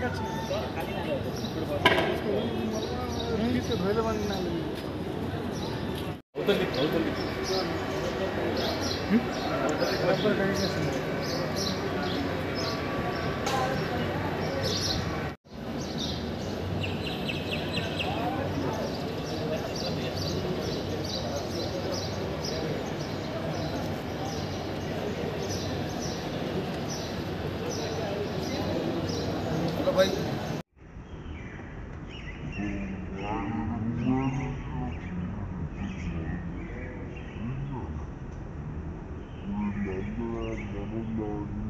मलाई ধরে মানে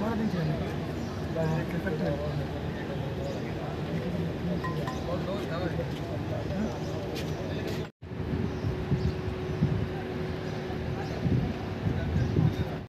बड़ा दिन